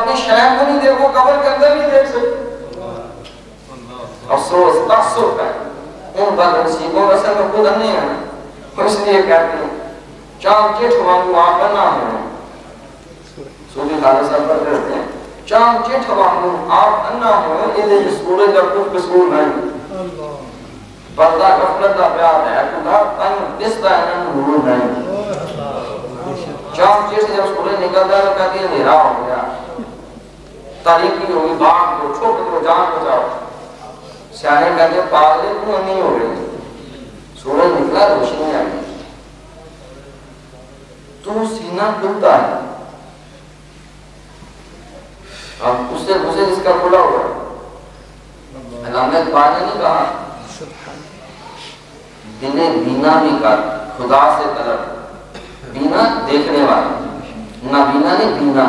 अपनी शैम को नहीं देखो कबर के अंदर नहीं देख सकते। अफसोस दस तासुर का इन बद मुसीबों का सर खुद नहीं है। इसलिए कहते हैं चाँद के हमारी माँ का नाम सूर्य लाल साहब पर कहते हैं चाँद चिट हमारी आप ना हो ये सूरज का कुछ कसूर नहीं पर्दा गफलत का प्यार है खुदा तन किस तरह नूर नहीं चाँद चिट जब सूरज निकलता है कहते हैं अंधेरा हो गया। तारीखी होगी भाग दो छोड़ दो जान बचाओ। सियाने कहते पागले तू नहीं हो गई। सूरज निकला, रोशनी आ गई तो सीना डूबता है अब उससे उसे जिसका खुला हुआ। अलामा इकबाल ने नहीं कहा। दिले बीना भी कर खुदा से तलब। बीना देखने वाला। ना बीना नहीं बीना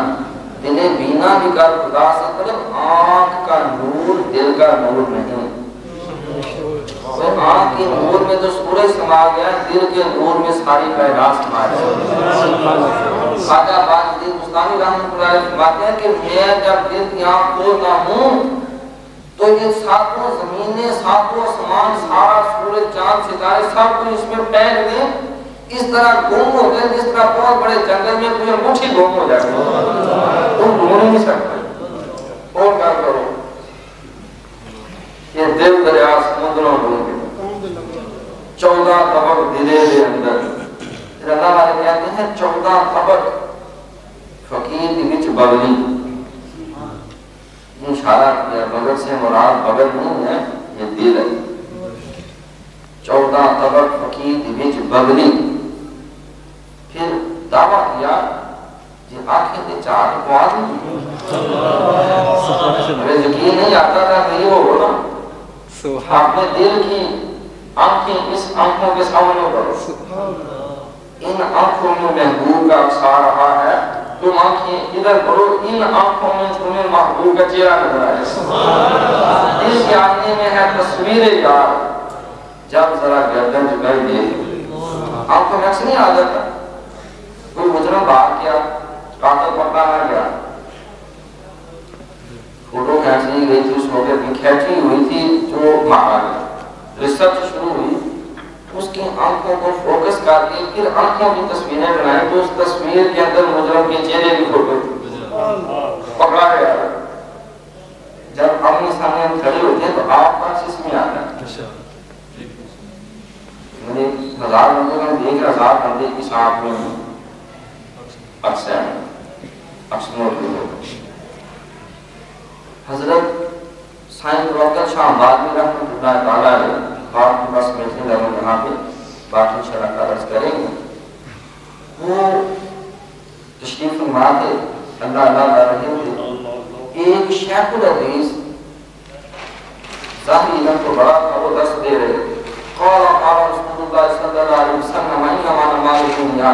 दिले बीना भी कर खुदा से तलब आँख का नूर, दिल का नूर नहीं। तो आँख के नूर में तो सूरज समा गया, दिल के नूर में सारी पैदाश समा गई। खाजा बादुद्दीन मुस्तानी फरमाते हैं कि मैं जब दिल की आँख खोलता हूँ तो ये सातों जमीनें, सातों आसमान, सारा सूरज, चाँद, सितारे सब कुछ इसमें पैक दें इस तरह गुम हो गए, जिस तरह बहुत बड़े जंगल में कोई अंगूठी गुम हो जाती तुम ढूंढ नहीं सकते। और क्या करो? ये दिल दरिया समुद्रों ढूंढ चौदह तबक दिले के अंदर। अल्लाह वाले कहते हैं, चौदह तबक। फकीर के बीच बगली। इशारा किया से मुराद बगल नहीं है, ये दिल है। चौदह तबक फकीर बीच बगली। दावा किया कि आँखें के चार बाद अरे यकीन नहीं आता था नहीं होगा ना। अपने दिल की आँखें इस आँखों के सामने करो इन आँखों में महबूब का अक्सा रहा है। तुम आँखें इधर करो इन आँखों में तुम्हें महबूब का चेहरा नज़र आए दिल के में है तस्वीर यार। जब जरा गर्दन झुकाई दे आँखों में अक्स नहीं आ जाता। कोई मुजरम बाहर किया कातल पकड़ा गया फ़ोटो खींचनी गई थी उस मौके पर खींची हुई थी जो मारा गया रिसर्च शुरू हुई उसकी आँखों को फोकस करके फिर आँखों की तस्वीरें बनाई तो उस तस्वीर के अंदर मुजरम के चेहरे की फ़ोटो पकड़ा गया जब आमने सामने हम खड़े होते हैं तो आप पास इसमें आता है मैंने हज़ार बंदे में देख हज़ार बंदे इस आँख में aksan. Aksanlar हज़रत साईं प्रवक्ता शाह बादमी रहमतुल्लाह में थे लेकिन यहाँ पे बाकी शरह का दर्ज करेंगे वो तशरीफ़ फरमा थे अल्लाह अल्लाह कर रहे थे एक शेखुल हदीस ज़ाहिर इलम को बड़ा वो दर्श दे रहे थे कौल कौल रसूलुल्लाह सल्लल्लाहु अलैहि वसल्लम अन्ना मालिकुम या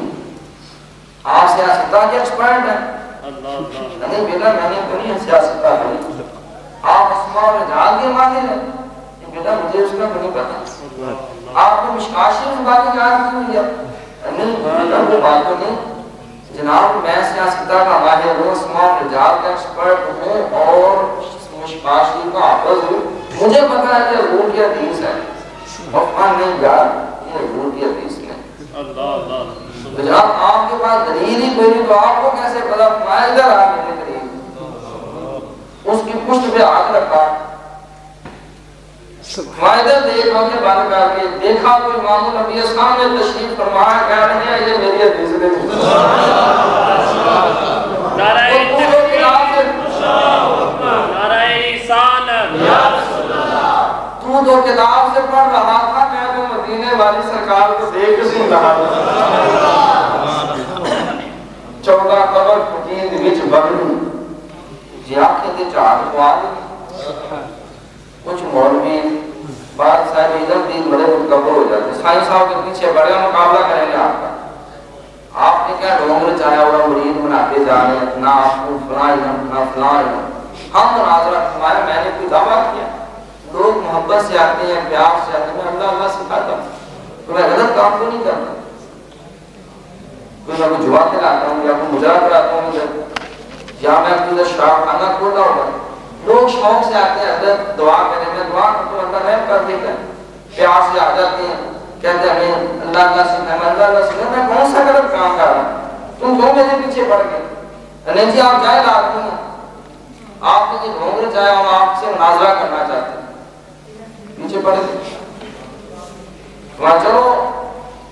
सियासत के एक्सपर्ट हैं नहीं बेटा मैंने तो नहीं सियासत करी आप अस्मा और जाल के माहिर हैं बेटा मुझे उसका नहीं पता आपको मिशकाशी की बातें याद क्यों है नहीं बेटा वो बात नहीं जनाब मैं सियासत का माहिर हूँ अस्मा और जाल का एक्सपर्ट हूँ और मिशकाशी का हाफिज हूँ मुझे पता है कि रूट की हदीस है नहीं यार ये रूट की हदीस है तो जब आपके पास दलील ही कोई नहीं तो आपको कैसे पता? मैं इधर आ मेरे करीब उसकी पुष्ट पे हाथ रखा। मैं इधर देख के बंद करके देखा तो इमाम नबी सामने तशरीफ़ फरमाया कह रहे हैं ये मेरी हदीस नारायण तो तू तो किताब से पढ़ रहा था मैं तो मदीने वाली सरकार को देख सुन रहा था चौदह कबर फकीर वर्ण जियाखत चार कुछ मौलवी बाद साहब इधर दिन बड़े मुकबर हो जाते। साईं साहब के पीछे बड़े मुकाबला करेंगे आपका। आपने क्या ढोंग रचाया हुआ मुरीद बनाते जा रहे हैं? ना आपको फला इलम ना फला इलम हम तो मुनाजरा फरमाया मैंने कोई दावा किया? लोग मोहब्बत से आते हैं, प्यार से आते हैं। अल्लाह अल्लाह सिखाता हूँ। तो मैं गलत काम तो नहीं करता। कोई मैं जुआ खिलाता हूँ या कोई मुजरा कराता हूँ इधर या मैं कोई शराब खाना खोला होगा लोग शौक से आते हैं, अंदर दुआ करें मैं दुआ हूँ अल्लाह रहम कर देगा प्यार से आ जाते हैं। कहते हैं अल्लाह का सिखा मैं अल्लाह का सिखा मैं कौन सा गलत काम कर रहा तुम क्यों मेरे पीछे पड़ गए। नहीं जी, आप जाए आदमी हैं आप मुझे ढोंगरे जाए हम आपसे मुनाजरा करना चाहते हैं। पीछे पड़ गए। वहाँ चलो,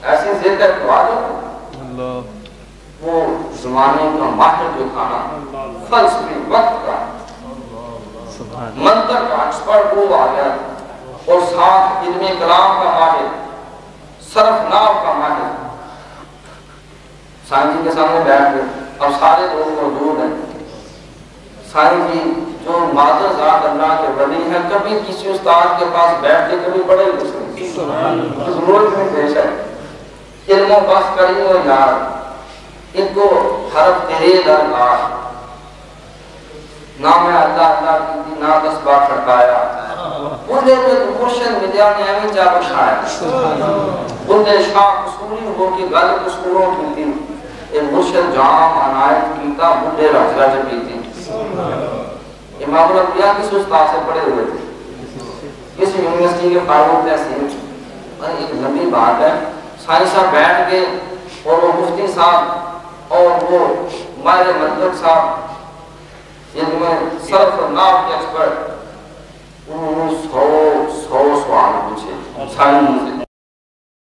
ऐसी जिद है दुआ दो वो जमाने का माहिर जो खाना फलसफी वक्त का मंत्र का एक्सपर्ट वो आ गया और साथ इल्म कलाम का माहिर सरफ नाव का माहिर साईं जी के सामने बैठ गए। अब सारे लोग मौजूद हैं। साईं जी जो मादर जात अल्लाह के वली हैं कभी किसी उस्ताद के पास बैठ के कभी पढ़े रोज में पेश है। इल्मो बस करी यार। इनको हरफ मेरेदार कहा ना मैं अल्लाह अल्लाह की ना दस बार खड़काया उनके एक मुर्शिद तो मिलिया ने हमें जा बशाया उनके शाह कसूरी हो के गल कसूरों की दिन ये मुर्शिद जाम अनायत कीता बुढ़े रजरा जबी थी। इमाम रबिया किस उस्ताद से पड़े हुए थे? इस यूनिवर्सिटी के फारूक तहसीन और एक लंबी बात है। सारी साहब बैठ के और वो मुफ्ती साहब और वो मायर मंदिर साहब इनमें सर्फ नाव के एक्सपर्ट उन्होंने सौ सौ सवाल पूछे। अच्छा। छंद